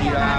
Yeah.